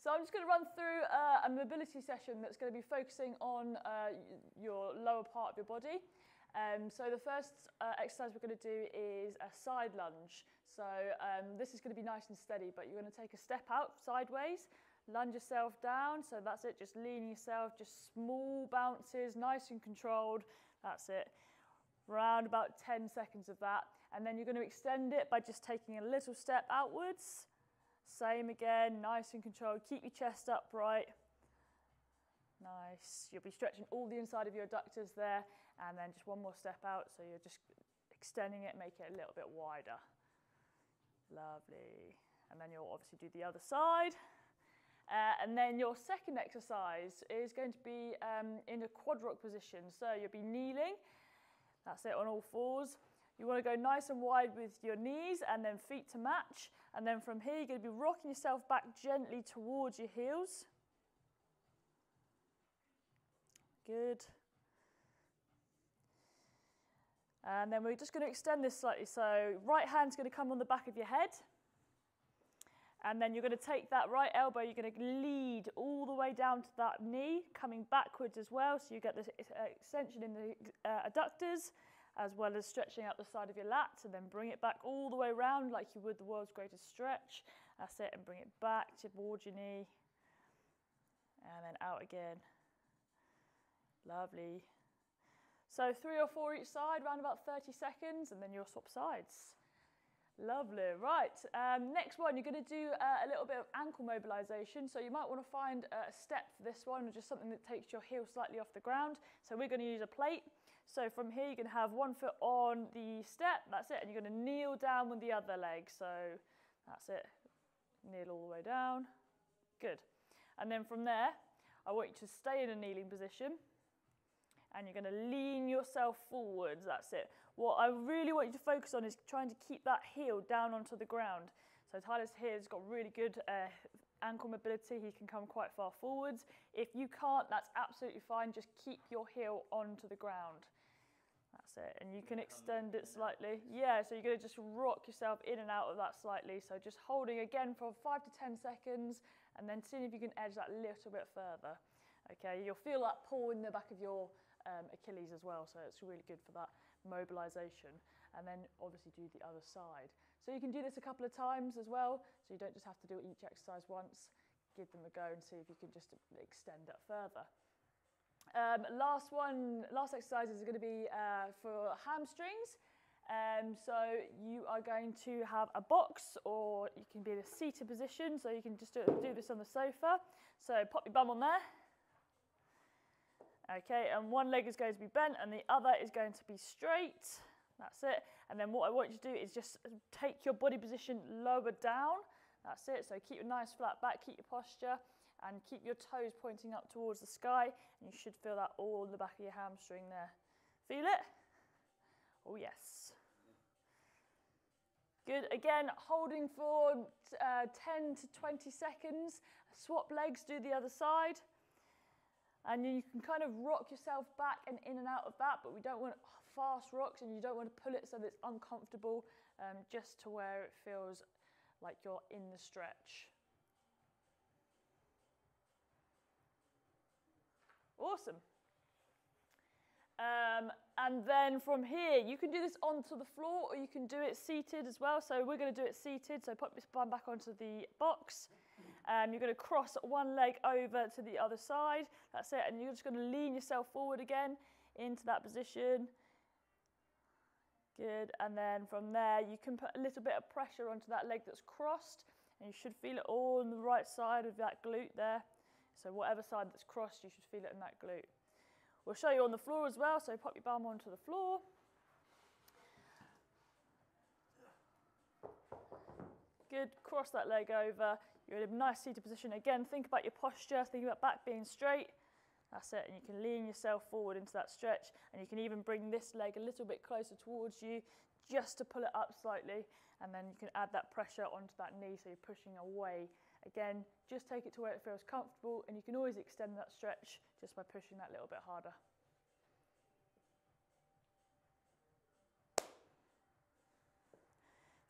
So I'm just going to run through uh, a mobility session that's going to be focusing on uh, your lower part of your body. Um, so the first uh, exercise we're going to do is a side lunge. So um, this is going to be nice and steady, but you're going to take a step out sideways, lunge yourself down. So that's it, just leaning yourself, just small bounces, nice and controlled. That's it. Around about 10 seconds of that. And then you're going to extend it by just taking a little step outwards same again, nice and controlled. Keep your chest upright. Nice. You'll be stretching all the inside of your adductors there. And then just one more step out. So you're just extending it, make it a little bit wider. Lovely. And then you'll obviously do the other side. Uh, and then your second exercise is going to be um, in a quad rock position. So you'll be kneeling. That's it on all fours. You want to go nice and wide with your knees and then feet to match. And then from here, you're going to be rocking yourself back gently towards your heels. Good. And then we're just going to extend this slightly. So right hand's going to come on the back of your head. And then you're going to take that right elbow, you're going to lead all the way down to that knee, coming backwards as well. So you get this uh, extension in the uh, adductors as well as stretching out the side of your lats and then bring it back all the way around like you would the world's greatest stretch. That's it, and bring it back towards your knee and then out again. Lovely. So three or four each side, around about 30 seconds, and then you'll swap sides. Lovely. Right. Um, next one, you're going to do uh, a little bit of ankle mobilization. So you might want to find a step for this one, or just something that takes your heel slightly off the ground. So we're going to use a plate. So from here, you're going to have one foot on the step. That's it. And you're going to kneel down with the other leg. So that's it. Kneel all the way down. Good. And then from there, I want you to stay in a kneeling position and you're going to lean yourself forwards. That's it. What I really want you to focus on is trying to keep that heel down onto the ground. So Tyler's here has got really good uh, ankle mobility. He can come quite far forwards. If you can't, that's absolutely fine. Just keep your heel onto the ground. That's it. And you can extend it slightly. Yeah, so you're going to just rock yourself in and out of that slightly. So just holding again for five to 10 seconds and then seeing if you can edge that little bit further. Okay, you'll feel that pull in the back of your um, Achilles as well, so it's really good for that mobilization. And then obviously do the other side. So you can do this a couple of times as well, so you don't just have to do each exercise once. Give them a go and see if you can just extend it further. Um, last one, last exercise is going to be uh, for hamstrings. Um, so you are going to have a box or you can be in a seated position. So you can just do, do this on the sofa. So pop your bum on there Okay, and one leg is going to be bent and the other is going to be straight. That's it. And then what I want you to do is just take your body position lower down. That's it. So keep a nice flat back, keep your posture, and keep your toes pointing up towards the sky. And you should feel that all in the back of your hamstring there. Feel it? Oh, yes. Good. Again, holding for uh, 10 to 20 seconds. Swap legs, do the other side. And you can kind of rock yourself back and in and out of that, but we don't want fast rocks and you don't want to pull it so that it's uncomfortable, um, just to where it feels like you're in the stretch. Awesome. Um, and then from here, you can do this onto the floor or you can do it seated as well. So we're going to do it seated. So put this bum back onto the box. Um, you're going to cross one leg over to the other side. That's it. And you're just going to lean yourself forward again into that position. Good. And then from there, you can put a little bit of pressure onto that leg that's crossed. And you should feel it all on the right side of that glute there. So whatever side that's crossed, you should feel it in that glute. We'll show you on the floor as well, so pop your bum onto the floor. Good, cross that leg over. You're in a nice seated position. Again, think about your posture, think about back being straight. That's it, and you can lean yourself forward into that stretch, and you can even bring this leg a little bit closer towards you just to pull it up slightly, and then you can add that pressure onto that knee so you're pushing away Again, just take it to where it feels comfortable and you can always extend that stretch just by pushing that little bit harder.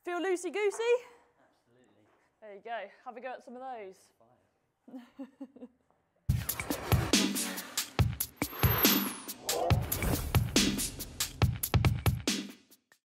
Feel loosey-goosey? Absolutely. There you go. Have a go at some of those.